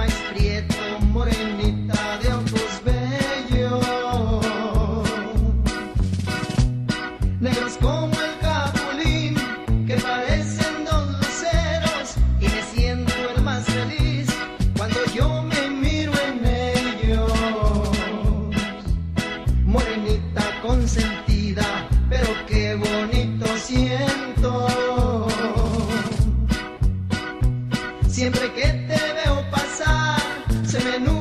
maíz morenita de ojos bellos, negros como el capulín, que parecen dos luceros, y me siento el más feliz cuando yo me miro en ellos. Morenita consentida, pero qué bonito siento. Siempre que te veo. Se me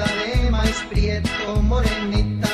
De maíz prieto, morenita